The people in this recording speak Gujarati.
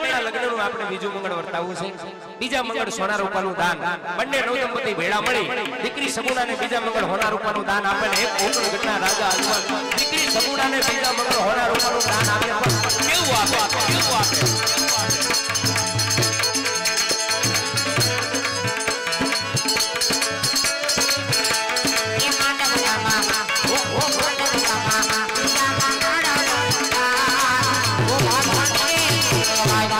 મંગળના લગ્નનું આપણે બીજું મંગળ બીજા મંગળ સોના રૂપાનું દાન. બંને ભેળા મળી. દીકરી સગુણાને બીજા મંગળ હોના રૂપાનું દાન આપે એક ઘટના રાજા દીકરી સગુણાને બીજા મંગળ હોના રૂપાનું દાન આપે la la